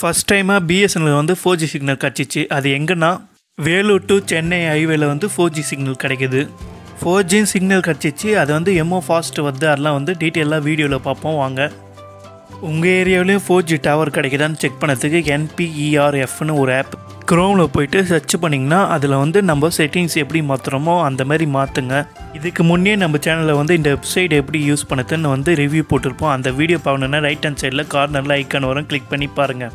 First டைமாக BSNL வந்து four G signal கிடச்சிச்சு. அது எங்கன்னா வேலூர் டு சென்னை ஹைவேல வந்து ஃபோர் ஜி சிக்னல் கிடைக்குது. ஃபோர் ஜி சிக்னல் கிடச்சிச்சு. அது வந்து எம்மோ ஃபாஸ்ட் வந்து அதெல்லாம் வந்து டீட்டெயிலாக வீடியோவில் பார்ப்போம். வாங்க. உங்கள் ஏரியாவிலையும் ஃபோர் ஜி டவர் கிடைக்குதான்னு செக் பண்ணதுக்கு என்பிஇஆர்எஃப்னு ஒரு ஆப் க்ரோமில் போயிட்டு சர்ச் பண்ணிங்கன்னா அதில் வந்து நம்ம செட்டிங்ஸ் எப்படி மாற்றுறோமோ அந்த மாதிரி மாற்றுங்க இதுக்கு முன்னே நம்ம சேனலில் வந்து இந்த வெப்சைட் எப்படி யூஸ் பண்ணுதுன்னு வந்து ரிவ்யூ போட்டிருப்போம். அந்த வீடியோ பார்க்கணுன்னா ரைட் ஹேண்ட் சைடில் கார்னரில் ஐக்கான் வரும். கிளிக் பண்ணி பாருங்கள்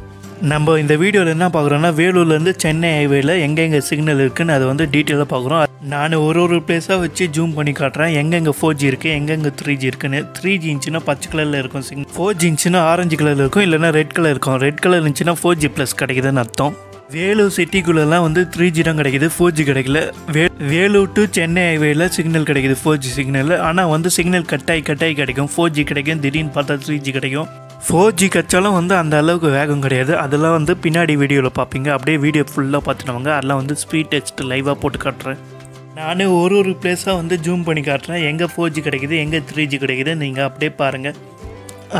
நம்ம இந்த வீடியோவில் என்ன பார்க்குறோன்னா வேலூர்லேருந்து சென்னை ஹைவேல எங்கெங்கே சிக்னல் இருக்குதுன்னு அதை வந்து டீட்டெயிலாக பார்க்குறோம். நான் ஒரு ஒரு பிளேஸாக வச்சு ஜூம் பண்ணி காட்டுறேன். எங்கெங்கே ஃபோர் ஜி இருக்குது எங்கெங்கே த்ரீ ஜி இருக்குன்னு. த்ரீ ஜி இருந்துச்சுன்னா பச்சை கலரில் இருக்கும் சிக்னல் ஃபோர் ஜி இருந்துச்சுன்னா ஆரஞ்சு கலரில் இருக்கும் இல்லைன்னா ரெட் கலர் இருக்கும். ரெட் கலர் இருந்துச்சுன்னா ஃபோர் ஜி ப்ளஸ் கிடைக்குதுன்னு அர்த்தம். வேலூர் சிட்டிக்குள்ளெல்லாம் வந்து த்ரீ ஜி தான் கிடைக்குது ஃபோர் ஜி கிடைக்கல. வே வேலூர் டு சென்னை ஹைவேல சிக்னல் கிடைக்குது ஃபோர் ஜி சிக்னல் ஆனால் வந்து சிக்னல் கட்டாய் கட்டாயி கிடைக்கும். ஃபோர் ஜி கிடைக்கும் திடீர்னு பார்த்தா த்ரீ ஜி கிடைக்கும். ஃபோர் ஜி கட்சாலும் வந்து அந்த அளவுக்கு வேகம் கிடையாது. அதெல்லாம் வந்து பின்னாடி வீடியோவில் பார்ப்பீங்க அப்படியே வீடியோ ஃபுல்லாக பார்த்துனவங்க அதெல்லாம் வந்து ஸ்பீட் டெஸ்ட் லைவாக போட்டு காட்டுறேன். நானே ஒரு ஒரு பிளேஸாக வந்து ஜூம் பண்ணி காட்டுறேன். எங்கே ஃபோர் ஜி கிடைக்குது எங்கே த்ரீ ஜி கிடைக்குது நீங்கள் அப்படியே பாருங்கள்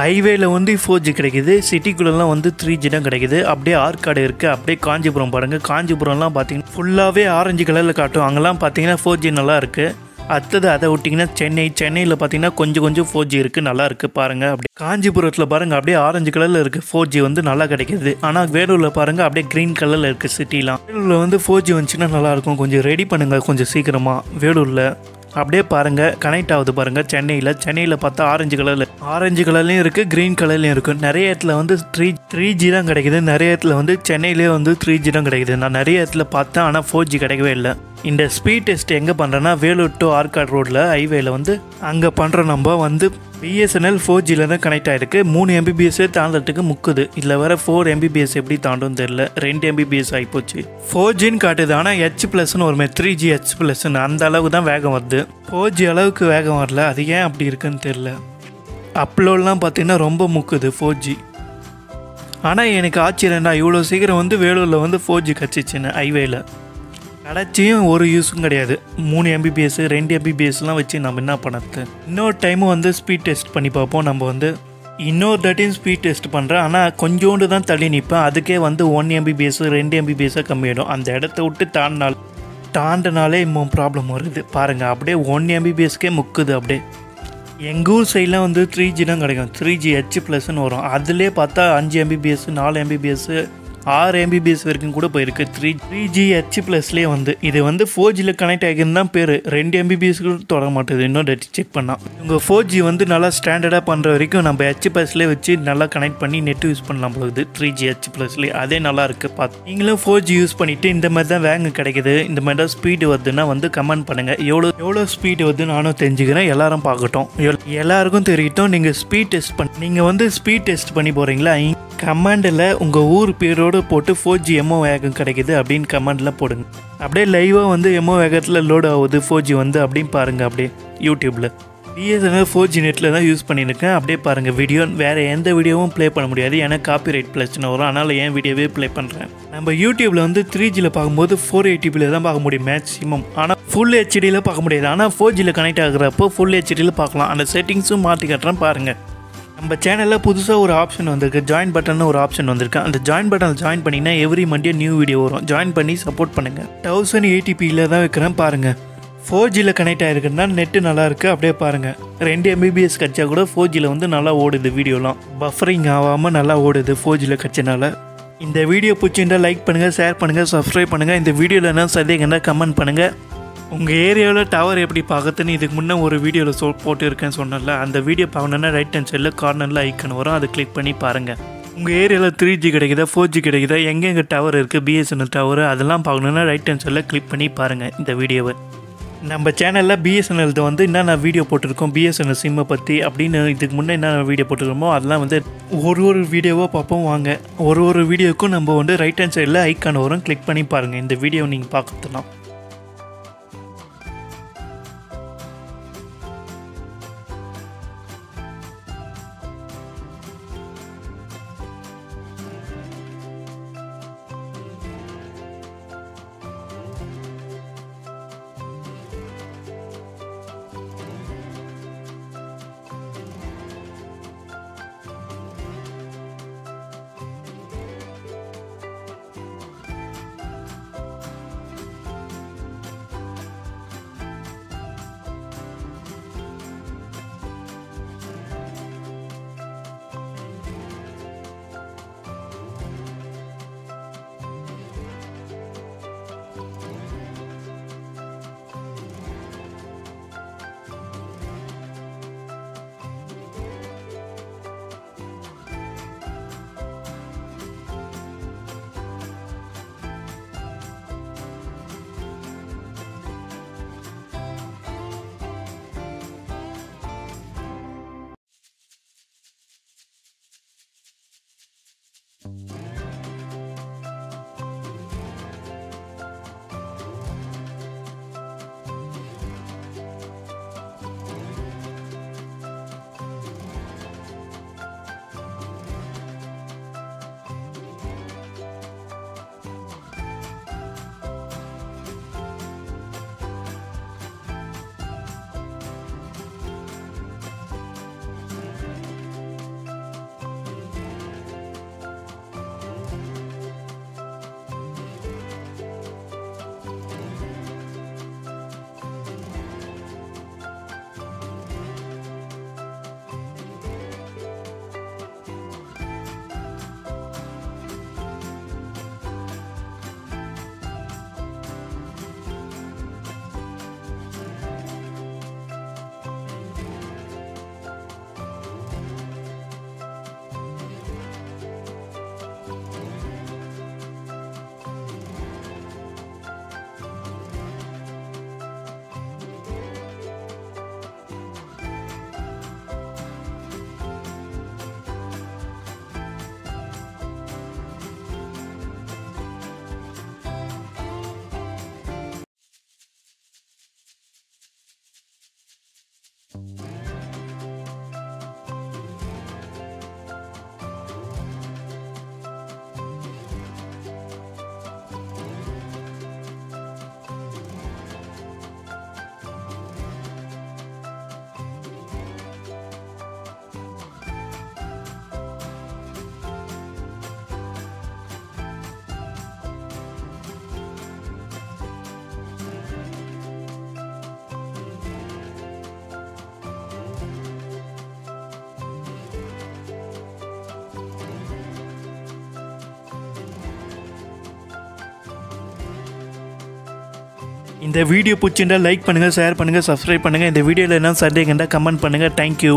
ஹைவேல வந்து ஃபோர் ஜி கிடைக்குது. சிட்டிக்குள்ளெல்லாம் வந்து த்ரீ ஜி தான் கிடைக்குது. அப்படியே ஆற்காடு இருக்குது அப்படியே காஞ்சிபுரம் பாருங்கள் காஞ்சிபுரம்லாம் பார்த்தீங்கன்னா ஃபுல்லாகவே ஆரஞ்சு கலரில் காட்டும். அங்கெல்லாம் பார்த்தீங்கன்னா ஃபோர் ஜி நல்லா இருக்குது அடுத்தது அதை விட்டிங்கன்னா சென்னை சென்னையில் பார்த்தீங்கன்னா கொஞ்சம் கொஞ்சம் ஃபோர் ஜி இருக்குது நல்லா இருக்குது பாருங்கள் அப்படி காஞ்சிபுரத்தில் பாருங்கள் அப்படியே ஆரஞ்சு கலரில் இருக்குது ஃபோர் ஜி வந்து நல்லா கிடைக்கிது. ஆனால் வேலூரில் பாருங்கள் அப்படியே க்ரீன் கலரில் இருக்குது சிட்டிலாம் வேலூரில் வந்து ஃபோர் ஜி வந்துச்சுன்னா நல்லாயிருக்கும் கொஞ்சம் ரெடி பண்ணுங்கள் கொஞ்சம் சீக்கிரமாக வேலூரில். அப்படியே பாருங்கள் கனெக்ட் ஆகுது பாருங்கள் சென்னையில். சென்னையில் பார்த்தா ஆரஞ்சு கலரில் ஆரஞ்சு கலர்லேயும் இருக்குது க்ரீன் கலர்லேயும் இருக்குது நிறைய இடத்துல வந்து த்ரீ த்ரீ ஜி தான் கிடைக்குது. நிறைய இடத்துல வந்து சென்னையிலே வந்து த்ரீ ஜி தான் கிடைக்குது. நான் நிறைய இடத்துல பார்த்தேன் ஆனால் ஃபோர் ஜி கிடைக்கவே இல்லை. இந்த ஸ்பீட் டெஸ்ட் எங்கே பண்ணுறேன்னா வேலூர் டு ஆர்காட் ரோட்டில் ஹைவேல வந்து அங்கே பண்ணுற நம்ம வந்து பிஎஸ்என்எல் ஃபோர் ஜியில் தான் கனெக்ட் ஆகிருக்கு மூணு எம்பிபிஎஸ்ஸே தாண்டறதுக்கு முக்குது. இதில் வர ஃபோர் எம்பிபிஎஸ் எப்படி தாண்டும் தெரில ரெண்டு எம்பிபிஎஸ் ஆகிப்போச்சு ஃபோர் ஜின்னு காட்டுது. ஆனால் ஹெச் ப்ளஸ்னு ஒரு மாதிரி த்ரீ ஜி ஹெச் ப்ளஸ்னு அந்த அளவுக்கு தான் வேகம் வருது. ஃபோர் ஜி அளவுக்கு வேகம் வரல. அது ஏன் அப்படி இருக்குன்னு தெரில அப்லோட்லாம் பார்த்தீங்கன்னா ரொம்ப முக்குது ஃபோர் ஜி ஆனால் எனக்கு ஆச்சரியம்டா. இவ்வளோ சீக்கிரம் வந்து வேலூரில் வந்து ஃபோர் ஜி கிடச்சிச்சின்னு ஹைவேயில் கடைச்சியும் ஒரு யூஸும் கிடையாது. மூணு எம்பிபிஎஸ் ரெண்டு எம்பிபிஎஸ்லாம் வச்சு நம்ம என்ன பண்ணது இன்னொரு டைமும் வந்து ஸ்பீட் டெஸ்ட் பண்ணி பார்ப்போம். நம்ம வந்து இன்னொரு தாட்டியும் ஸ்பீட் டெஸ்ட் பண்ணுறேன் ஆனால் கொஞ்சோண்டு தான் தள்ளி நிற்பேன் அதுக்கே வந்து ஒன் எம்பிபிஎஸ் ரெண்டு எம்பிபிஎஸ்ஸாக கம்மியாயிடும். அந்த இடத்த விட்டு தாண்டினால் தாண்டினாலே இன்னும் ப்ராப்ளம் வருது. பாருங்கள் அப்படியே ஒன் எம்பிபிஎஸ்க்கே முக்குது அப்படியே. எங்கள் ஊர் சைட்லாம் வந்து த்ரீ ஜி தான் கிடைக்கும். த்ரீ ஜி ஹெச் ப்ளஸ்ன்னு வரும். அதிலே பார்த்தா அஞ்சு எம்பிபிஎஸ் நாலு எம்பிபிஎஸ்ஸு ஆறு எம்பிபிஎஸ் வரைக்கும் கூட போயிருக்கு. த்ரீ த்ரீ ஜி ஹெச் ப்ளஸ்லேயே வந்து. இது வந்து ஃபோர் ஜியில் கனெக்ட் ஆகிருந்து தான் பேர். ரெண்டு எம்பிபிஎஸ் கூட தொட மாட்டேது. இன்னும் செக் பண்ணால் உங்கள் ஃபோர் ஜி வந்து நல்லா ஸ்டாண்டர்டாக பண்ணுற வரைக்கும் நம்ம ஹெச் ப்ளஸ்லேயே வச்சு நல்லா கனெக்ட் பண்ணி நெட் யூஸ் பண்ணலாம் போகுது த்ரீ ஜி ஹெச் ப்ளஸ்லேயே அதே நல்லா இருக்குது பார்த்து நீங்களும் ஃபோர் ஜி யூஸ் பண்ணிவிட்டு இந்த மாதிரி தான் வேங்கு கிடைக்குது. இந்த மாதிரி தான் ஸ்பீடு வருதுன்னா வந்து கமெண்ட் பண்ணுங்கள் எவ்வளோ எவ்வளோ ஸ்பீடு வருது நானும் தெரிஞ்சுக்கிறேன். எல்லாரும் பார்க்கட்டும். எல்லாருக்கும் தெரியட்டும் நீங்கள் ஸ்பீட் டெஸ்ட் பண்ணி நீங்கள் வந்து ஸ்பீட் டெஸ்ட் பண்ணி போகிறீங்களா கமாண்டில் உங்கள் ஊர் பேரோடு போட்டு ஃபோர் ஜி எம்ஓ வேகம் கிடைக்குது அப்படின்னு கமெண்டில் போடுங்க. அப்படியே லைவாக வந்து எம்ஓ வேகத்தில் லோட் ஆகுது ஃபோர் ஜி வந்து அப்படின்னு பாருங்கள் அப்படியே யூடியூப்பில் பிஎஸ்என்எல் ஃபோர் ஜி நெட்டில் தான் யூஸ் பண்ணியிருக்கேன். அப்படியே பாருங்கள் வீடியோ வேறு எந்த வீடியோவும் ப்ளே பண்ண முடியாது. ஏன்னா காப்பி ரைட் பிரச்சனை வரும். அதனால் என் வீடியோவே ப்ளே பண்ணுறேன் நம்ம யூடியூப்பில் வந்து த்ரீ ஜியில் பார்க்கும்போது ஃபோர் எயிட்டிபியில் தான் பார்க்க முடியும் மேக்ஸிமம் ஆனால் ஃபுல் ஹெச்டியில் பார்க்க முடியாது. ஆனால் ஃபோர் ஜியில் கனெக்ட் ஆகுறப்போ ஃபுல் ஹெச்டியில் பார்க்கலாம். அந்த செட்டிங்ஸும் மாற்றி காட்டுறேன் பாருங்கள் நம்ம சேனலில் புதுசாக ஒரு ஆப்ஷன் வந்திருக்கு. ஜாயின் பட்டன் ஒரு ஆப்ஷன் வந்திருக்கு. அந்த ஜாயின் பட்டனில் ஜாயின் பண்ணிங்கன்னா எவ்ரி மண்டே நியூ வீடியோ வரும். ஜாயின் பண்ணி சப்போர்ட் பண்ணுங்கள் தௌசண்ட் எயிட்டிபியில் தான் வைக்கிறேன் பாருங்கள் ஃபோர் ஜியில் கனெக்ட் ஆகிருக்குன்னா நெட்டு நல்லா இருக்குது அப்படியே பாருங்கள் ரெண்டு எம்பிபிஎஸ் கட்சா கூட ஃபோர் ஜியில் வந்து நல்லா ஓடுது வீடியோலாம் பஃபரிங் ஆகாமல் நல்லா ஓடுது ஃபோர் ஜியில் கச்சனால இந்த வீடியோ பிடிச்சிருந்தால் லைக் பண்ணுங்கள் ஷேர் பண்ணுங்கள் சப்ஸ்கிரைப் பண்ணுங்கள் இந்த வீடியோவில் என்ன சந்தேகம்னா கமெண்ட் பண்ணுங்கள் உங்கள் ஏரியாவில் டவர் எப்படி பார்க்கறதுன்னு இதுக்கு முன்னே ஒரு வீடியோவில் சொல் போட்டிருக்கேன்னு சொன்னேன்ல. அந்த வீடியோ பார்க்கணுன்னா ரைட் ஹேண்ட் சைடில் கார்னரில் ஐக்கன் வரும். அதை கிளிக் பண்ணி பாருங்கள் உங்கள் ஏரியாவில் த்ரீ ஜி கிடைக்குதா ஃபோர் ஜி கிடைக்குதா எங்கெங்கே டவர் இருக்குது பிஎஸ்என்எல் டவர் அதெல்லாம் பார்க்கணுன்னா ரைட் ஹேண்ட் சைடில் கிளிக் பண்ணி பாருங்கள் இந்த வீடியோவை நம்ம சேனலில் பிஎஸ்என்எல் வந்து என்னென்ன வீடியோ போட்டிருக்கோம் பிஎஸ்என்எல் சிம்மை பற்றி அப்படின்னு இதுக்கு முன்னே என்னென்ன வீடியோ போட்டிருக்கோமோ அதெல்லாம் வந்து ஒரு ஒரு வீடியோவாக பார்ப்போம் வாங்க. ஒரு ஒரு வீடியோக்கும் நம்ம வந்து ரைட் ஹேண்ட் சைடில் ஐக்கான் வரும். கிளிக் பண்ணி பாருங்கள் இந்த வீடியோ நீங்கள் பார்க்கலாம் இந்த வீடியோ பிடிச்சிருந்தால் லைக் பண்ணுங்கள் ஷேர் பண்ணுங்கள் சப்ஸ்கிரைப் பண்ணுங்கள் இந்த வீடியோவில் என்ன சந்தேகம்டா கமெண்ட் பண்ணுங்கள் தேங்க்யூ